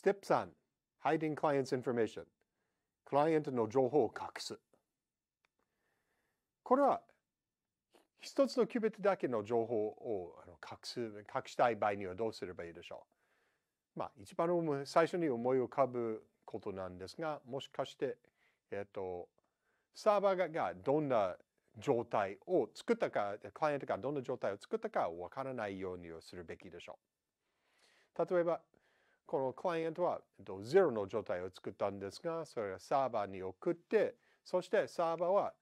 Step 3 Hiding client's information. クライアントの情報を隠すこれは一つのキュービットだけの情報を隠す隠したい場合にはどうすればいいでしょう。まあ一番最初に思い浮かぶことなんですがもしかしてえっ、とサーバーがどんな状態を作ったか、クライアントがどんな状態を作ったかわからないようにするべきでしょう。例えば、このクライアントは0の状態を作ったんですが、それがサーバーに送って、そしてサーバーは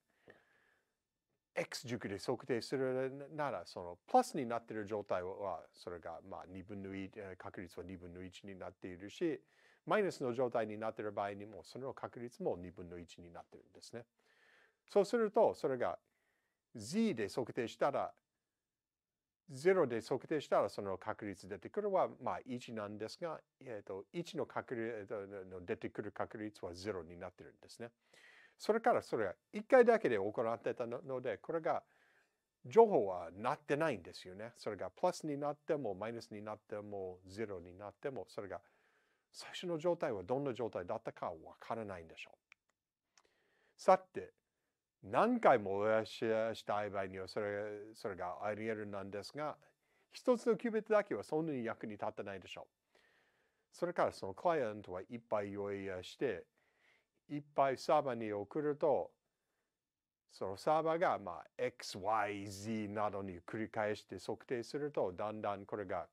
X 軸で測定するなら、そのプラスになっている状態は、それがまあ2分の1、確率は2分の1になっているし、マイナスの状態になっている場合にも、その確率も2分の1になっているんですね。そうすると、それが z で測定したら、0で測定したらその確率出てくるは、まあ1なんですが、えー、と1の確率の出てくる確率は0になってるんですね。それからそれが1回だけで行ってたので、これが情報はなってないんですよね。それがプラスになってもマイナスになっても0になっても、それが最初の状態はどんな状態だったかわからないんでしょう。さて、何回もししたい場合にはそれそれがあり得るなんですが、一つのキュービットだけはそんなに役に立たないでしょう。それからそのクライアントはいっぱい用意して、いっぱいサーバーに送ると、そのサーバーがまあ X、Y、Z などに繰り返して測定すると、だんだんこれが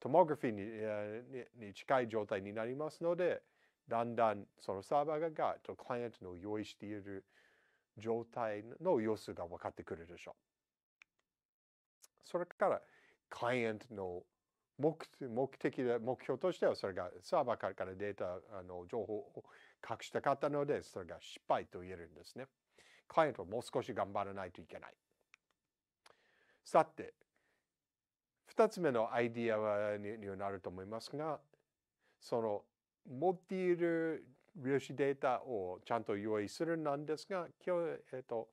トモグラフィーにに近い状態になりますので、だんだんそのサーバーがクライアントの用意している状態の様子が分かってくるでしょう。それから、クライアントの目目的で、目標としては、それがサーバーからデータあの情報を隠したかったので、それが失敗と言えるんですね。クライアントはもう少し頑張らないといけない。さて、二つ目のアイディアはにになると思いますが、その持っている量子データをちゃんと用意するなんですが、今日、えっと、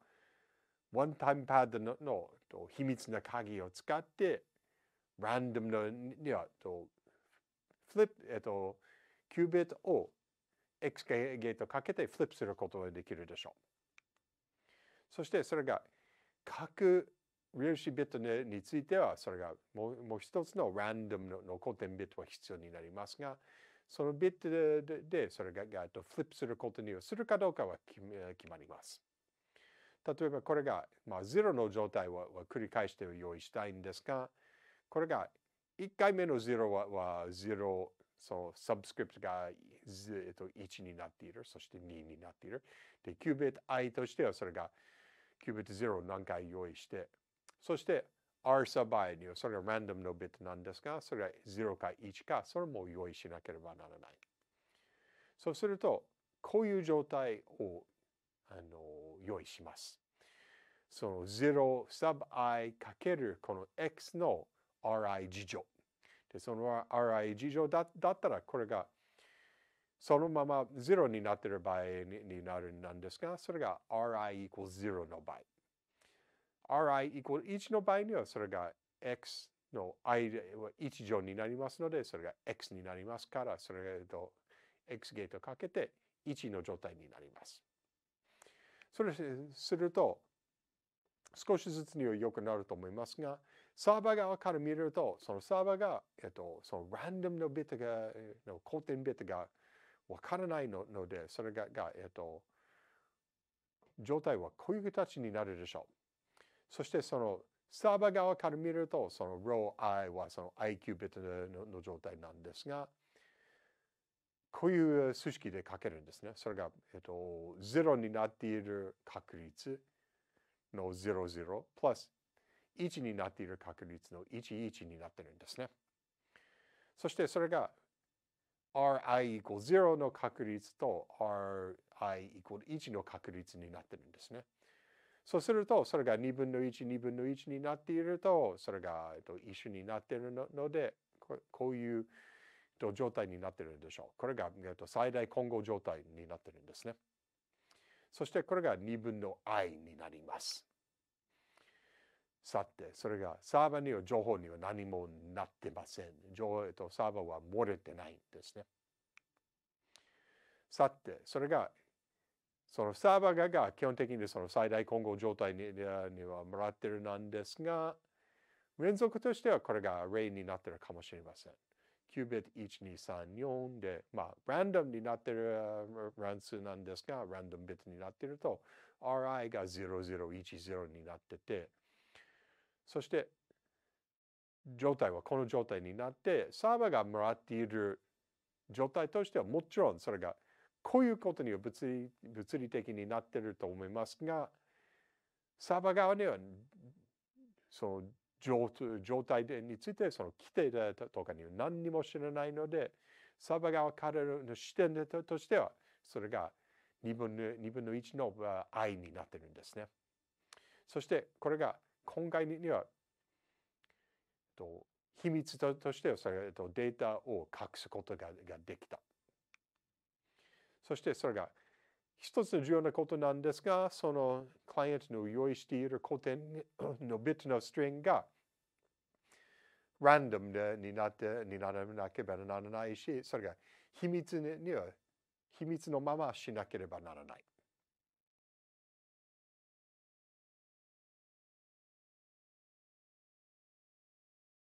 ワンタイムパッドのの秘密な鍵を使って、ランダムのにはとフリップ、えっと、キュービットを X ゲートかけてフリップすることができるでしょう。そしてそれが各量子ビットについては、それがもうもう一つのランダムの古典ビットは必要になりますが、そのビットでそれがとフリップすることにするかどうかは決まります。例えばこれが、まあ、0の状態は繰り返して用意したいんですが、これが1回目の0はは0、そのサブスクリプトが、えっと、1になっている、そして2になっている。で、キュービット i としてはそれがキュービット0を何回用意して、そして R サバイにはそれはランダムのビットなんですが、それは0か1か、それも用意しなければならない。そうすると、こういう状態をあの用意します。その0サブ i かけるこの x の ri 事乗。で、その ri 事乗だだったら、これがそのまま0になっている場合になるんですが、それが ri equals 0の場合。Ri イコール1の場合にはそれが x の i は1乗になりますので、それが x になりますから、それと x ゲートかけて1の状態になります。それすると、少しずつには良くなると思いますが、サーバー側から見ると、そのサーバーが、えっと、そのランダムのビットが、の古典ビットがわからないので、それが、がえっと、状態はこういう形になるでしょう。そしてそのサーバー側から見ると、その ROI はその IQ ビットの状態なんですが、こういう数式で書けるんですね。それが、えっと、0になっている確率の00プラス1になっている確率の11になってるんですね。そしてそれが Ri イコール0の確率と Ri イコール1の確率になってるんですね。そうすると、それが2分の1、2分の1になっていると、それが一緒になっているので、こういう状態になっているんでしょう。これが最大混合状態になっているんですね。そしてこれが2分の i になります。さて、それがサーバーには情報には何もなってません。情報とサーバーは漏れてないんですね。さて、それが、そのサーバーが基本的にその最大混合状態にはもらってるなんですが、連続としてはこれが array になってるかもしれません。キュービット1234で、まあ、ランダムになってる乱数なんですが、ランダムビットになってると、RI が0010になってて、そして、状態はこの状態になって、サーバーがもらっている状態としてはもちろんそれがこういうことには物理物理的になっていると思いますが、サーバー側にはその状状態についてその規定とかには何にも知らないので、サーバー側からの視点としては、それが2分の ,2 分の1の i になってるんですね。そしてこれが今回には秘密としてはそれとデータを隠すことができた。そしてそれが一つの重要なことなんですが、そのクライアントの用意している古典のビットのストリングがランダムでになってにならなければならないし、それが秘密には秘密のまましなければならない。